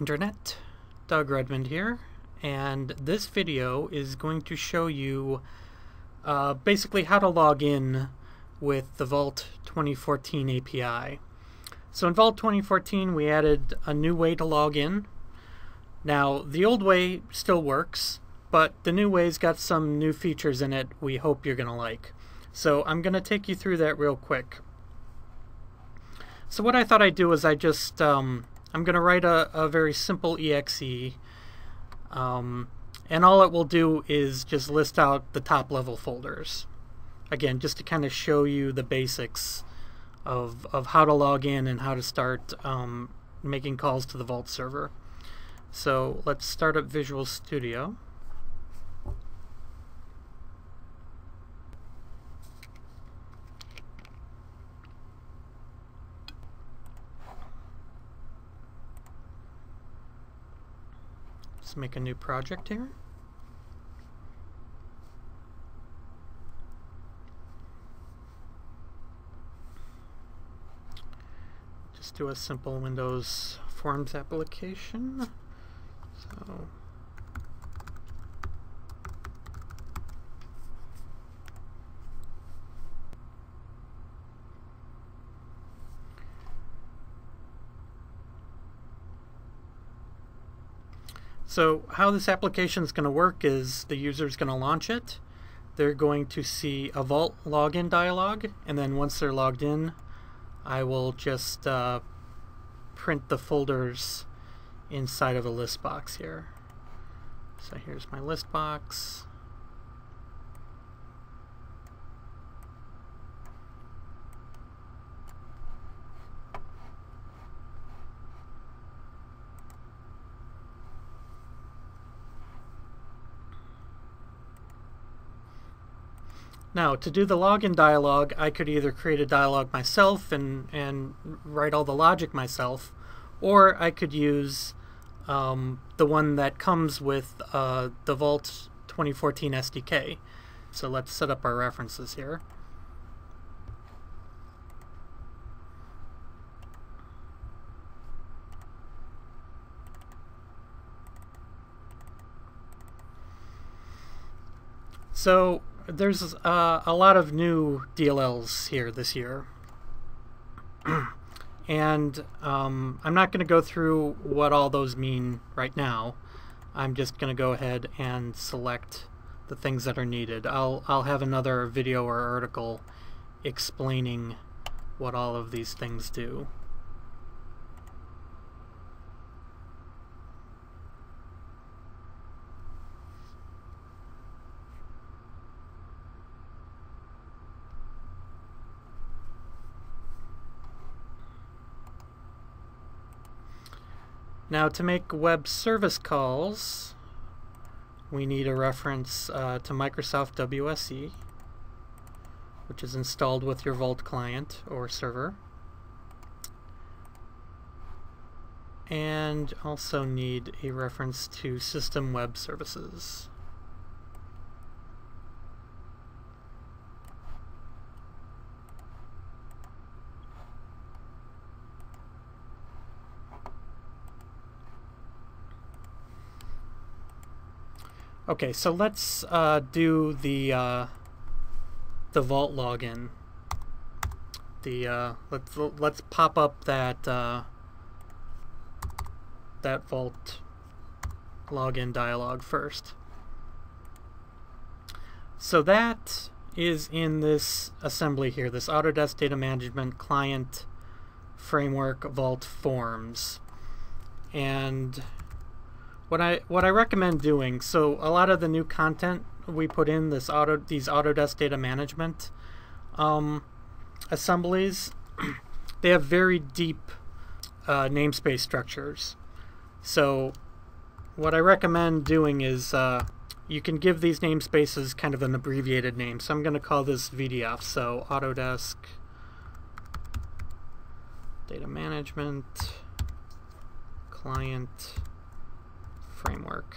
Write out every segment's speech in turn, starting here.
Internet. Doug Redmond here, and this video is going to show you uh, basically how to log in with the Vault 2014 API. So in Vault 2014 we added a new way to log in. Now the old way still works, but the new way's got some new features in it we hope you're going to like. So I'm going to take you through that real quick. So what I thought I'd do is I just um, I'm going to write a, a very simple exe, um, and all it will do is just list out the top level folders. Again, just to kind of show you the basics of, of how to log in and how to start um, making calls to the Vault server. So let's start up Visual Studio. Let's make a new project here. Just do a simple Windows Forms application. So So how this application is going to work is the user is going to launch it. They're going to see a Vault login dialog, and then once they're logged in, I will just uh, print the folders inside of a list box here. So here's my list box. Now, to do the login dialog, I could either create a dialog myself and, and write all the logic myself, or I could use um, the one that comes with uh, the Vault 2014 SDK. So let's set up our references here. So there's uh, a lot of new DLLs here this year. and um, I'm not going to go through what all those mean right now. I'm just going to go ahead and select the things that are needed. I'll, I'll have another video or article explaining what all of these things do. Now to make web service calls, we need a reference uh, to Microsoft WSE, which is installed with your Vault client or server. And also need a reference to System Web Services. Okay, so let's uh, do the uh, the Vault login. The uh, let's let's pop up that uh, that Vault login dialog first. So that is in this assembly here, this Autodesk Data Management Client Framework Vault Forms. And what I what I recommend doing, so a lot of the new content we put in this auto these Autodesk data management um, assemblies, they have very deep uh, namespace structures. So what I recommend doing is uh, you can give these namespaces kind of an abbreviated name. So I'm going to call this VDF. So Autodesk Data Management Client framework.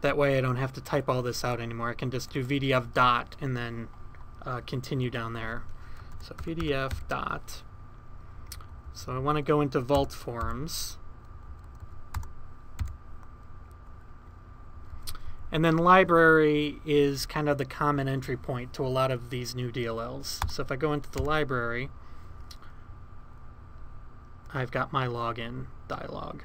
That way I don't have to type all this out anymore. I can just do VDF dot and then uh, continue down there. So VDF dot. So I want to go into Vault Forms. And then library is kind of the common entry point to a lot of these new DLLs. So if I go into the library, I've got my login dialog.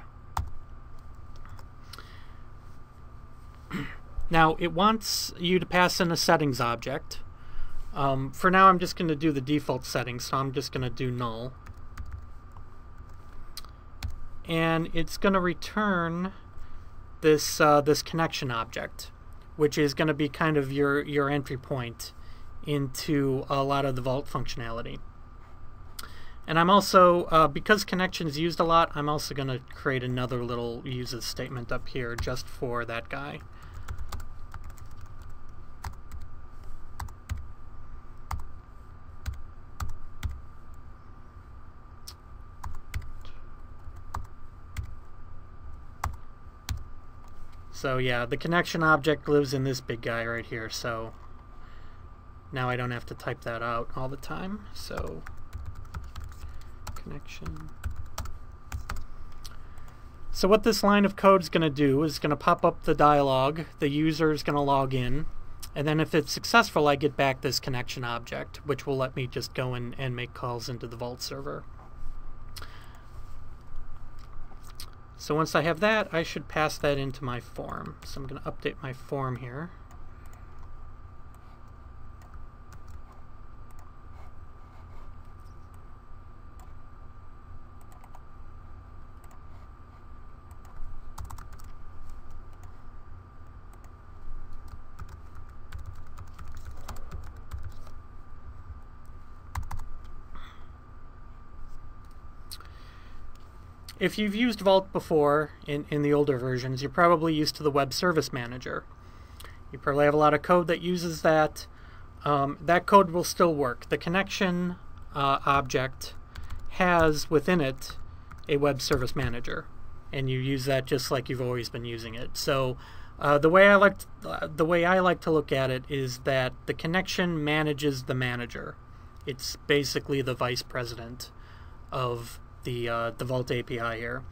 Now it wants you to pass in a settings object. Um, for now I'm just going to do the default settings, so I'm just going to do null. And it's going to return this uh, this connection object, which is going to be kind of your your entry point into a lot of the Vault functionality. And I'm also, uh, because connection is used a lot, I'm also going to create another little uses statement up here just for that guy. So yeah, the connection object lives in this big guy right here, so now I don't have to type that out all the time. So connection. So what this line of code is going to do is going to pop up the dialog, the user is going to log in, and then if it's successful I get back this connection object, which will let me just go in and make calls into the Vault server. So once I have that, I should pass that into my form. So I'm going to update my form here. If you've used Vault before in, in the older versions, you're probably used to the Web Service Manager. You probably have a lot of code that uses that. Um, that code will still work. The connection uh, object has within it a Web Service Manager, and you use that just like you've always been using it. So uh, the way I like to, uh, the way I like to look at it is that the connection manages the manager. It's basically the vice president of the uh, the Vault API here.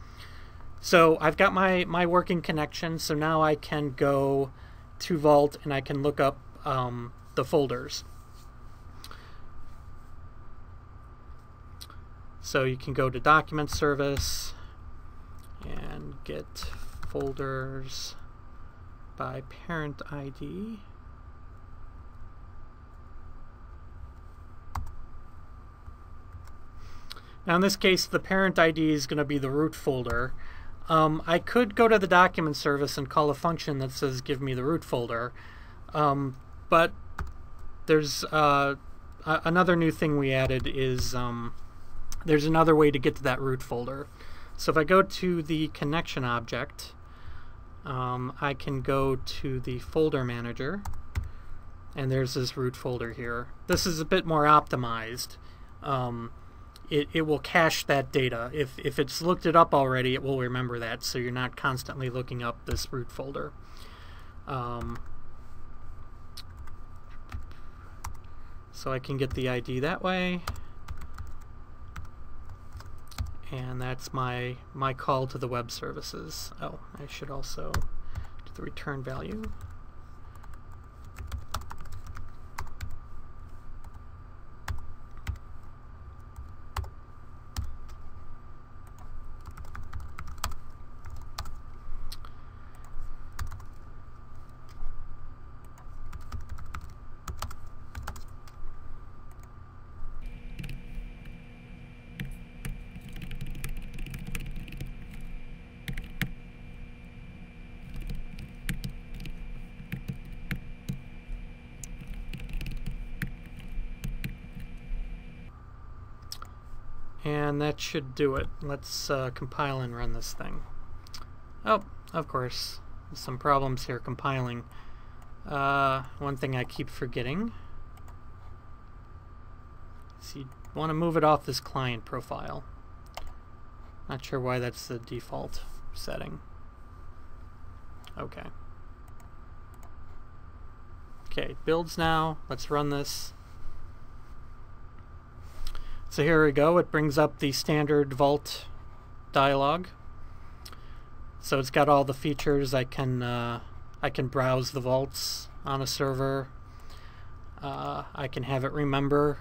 So I've got my my working connection. So now I can go to Vault and I can look up um, the folders. So you can go to Document Service and get folders by parent ID. Now in this case, the parent ID is going to be the root folder. Um, I could go to the document service and call a function that says give me the root folder, um, but there's uh, another new thing we added is um, there's another way to get to that root folder. So if I go to the connection object, um, I can go to the folder manager, and there's this root folder here. This is a bit more optimized. It, it will cache that data. If, if it's looked it up already, it will remember that, so you're not constantly looking up this root folder. Um, so I can get the ID that way. And that's my, my call to the web services. Oh, I should also do the return value. And that should do it. Let's uh, compile and run this thing. Oh, of course. Some problems here compiling. Uh, one thing I keep forgetting is you want to move it off this client profile. Not sure why that's the default setting. Okay. Okay, builds now. Let's run this. So here we go. It brings up the standard Vault dialog. So it's got all the features I can uh, I can browse the vaults on a server. Uh, I can have it remember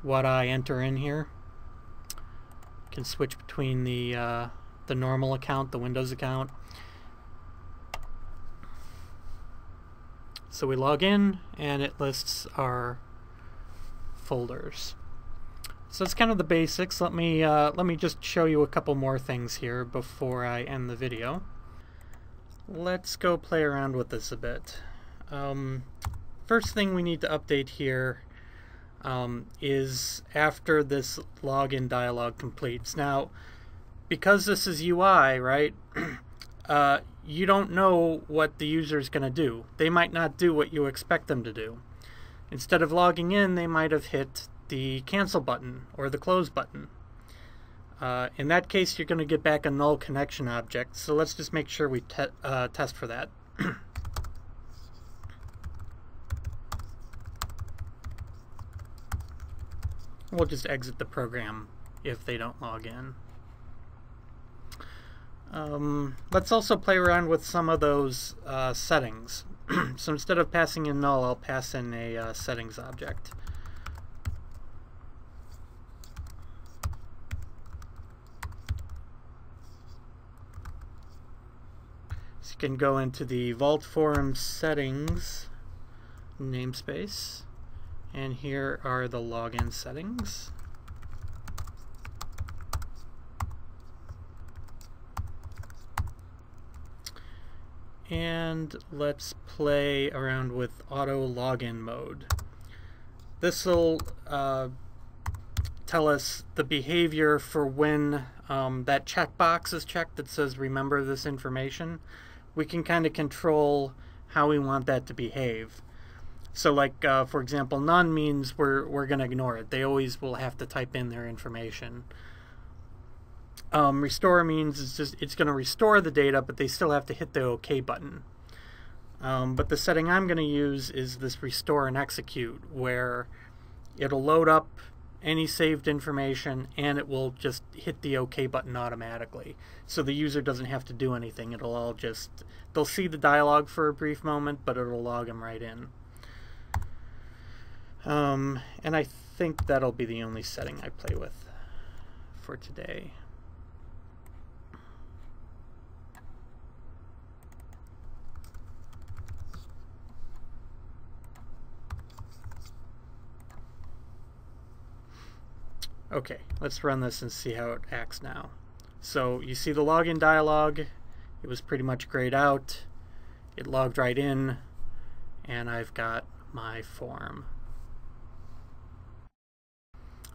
what I enter in here. Can switch between the uh, the normal account, the Windows account. So we log in and it lists our folders. So that's kind of the basics. Let me uh, let me just show you a couple more things here before I end the video. Let's go play around with this a bit. Um, first thing we need to update here um, is after this login dialog completes. Now, because this is UI, right, uh, you don't know what the user is going to do. They might not do what you expect them to do. Instead of logging in, they might have hit the cancel button or the close button. Uh, in that case, you're going to get back a null connection object, so let's just make sure we te uh, test for that. we'll just exit the program if they don't log in. Um, let's also play around with some of those uh, settings. so instead of passing in null, I'll pass in a uh, settings object. Can go into the Vault Forms settings namespace, and here are the login settings. and let's play around with auto login mode. This will uh, tell us the behavior for when um, that checkbox is checked that says remember this information. We can kind of control how we want that to behave. So like, uh, for example, none means we're, we're going to ignore it. They always will have to type in their information. Um, restore means it's just it's going to restore the data, but they still have to hit the OK button. Um, but the setting I'm going to use is this restore and execute, where it'll load up any saved information and it will just hit the OK button automatically. So the user doesn't have to do anything. It'll all just, they'll see the dialog for a brief moment, but it'll log them right in. Um, and I think that'll be the only setting I play with for today. Okay, let's run this and see how it acts now. So you see the login dialog, it was pretty much grayed out, it logged right in, and I've got my form.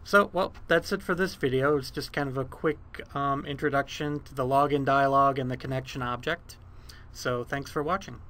So, well, that's it for this video. It's just kind of a quick um, introduction to the login dialog and the connection object. So, thanks for watching.